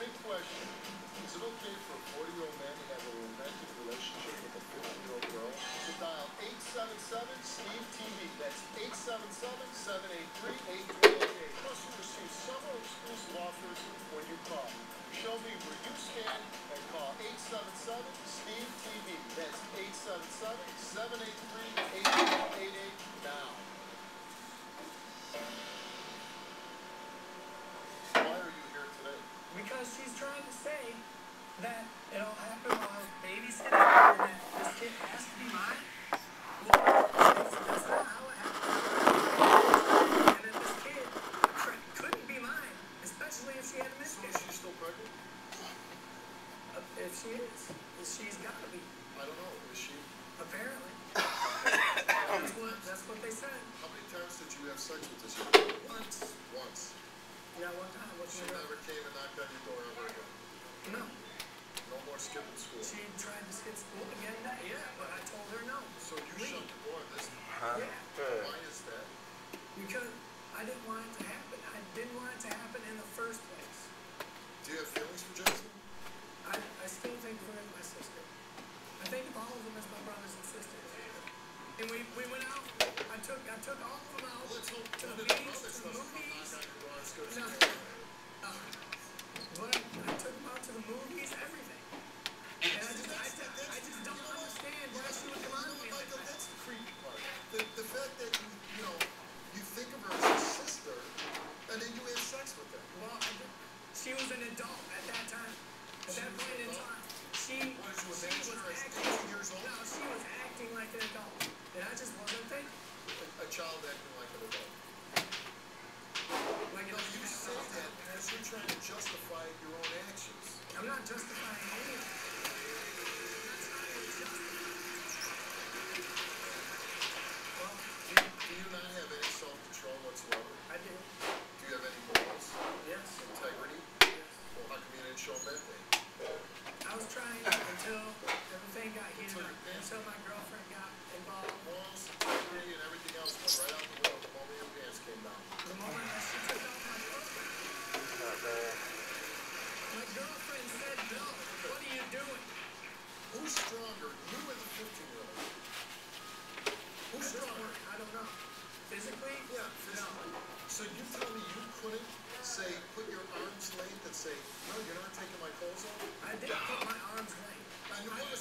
big question. Is it okay for a 40-year-old man to have a romantic relationship with a 50-year-old girl? So dial 877-STEVE-TV. That's 877-783-8388. Plus, you receive summer exclusive offers when you call. Show me where you stand and call 877-STEVE-TV. That's 877 783 Because she's trying to say that it all happened while I was babysitting and that this kid has to be mine. Well, that's, that's not how it happened. And that this kid couldn't be mine, especially if she had a miscarriage. she still pregnant? Uh, If she is, she's got to be, I don't know. Is she? apparently. That's what, that's what they said. How many times did you have sex with this young? Once. Once. Yeah, one time. She never came and knocked on your door. No. No more skipping school. She tried to skip school again that year, but I told her no. So you Leave. shut the door this time. Yeah. Why is that? Because I didn't want it to happen. I didn't want it to happen in the first place. Do you have feelings for Jackson? I, I still think of her as my sister. I think of all of them as my brothers and sisters. And we, we went out. I took I took all of them out to the beach, to she was an adult at that time. At that point in time, she, What did you she was acting. No, she was acting like an adult, and I just wasn't thinking. A child acting like an adult. Like No, you say that because you're trying to justify your own actions. I'm not justifying any of it. That's not even justifying. Well, do you, do you not have any self-control whatsoever? I did. Do you have any morals, Yes. integrity? Yes. Well, how come you didn't show them that day? I was trying until everything got heated up, until my girlfriend got involved. Morals, integrity, and everything else went right out the window the moment your pants came down. The moment that she took off my clothes, my girlfriend said, no, what are you doing? Who's stronger, you or the 15-year-old? Who's stronger? I don't know. Physically? Yeah, No. physically. So you tell me you couldn't say, put length and say, no, you're not taking my clothes off? I did put my arms length. I know,